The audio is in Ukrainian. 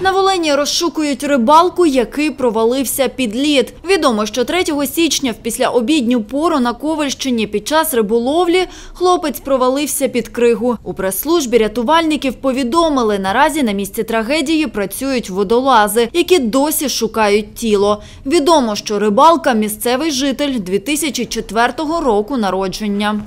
На Волині розшукують рибалку, який провалився під лід. Відомо, що 3 січня в післяобідню пору на Ковальщині під час риболовлі хлопець провалився під кригу. У прес-службі рятувальників повідомили, наразі на місці трагедії працюють водолази, які досі шукають тіло. Відомо, що рибалка – місцевий житель 2004 року народження.